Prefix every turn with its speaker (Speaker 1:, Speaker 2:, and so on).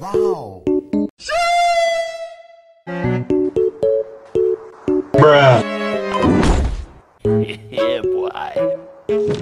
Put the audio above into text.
Speaker 1: Wow.
Speaker 2: Bruh.
Speaker 3: yeah, boy.